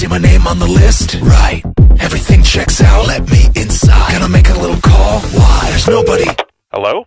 See my name on the list? Right. Everything checks out. Let me inside. Gonna make a little call. Why? There's nobody. Hello?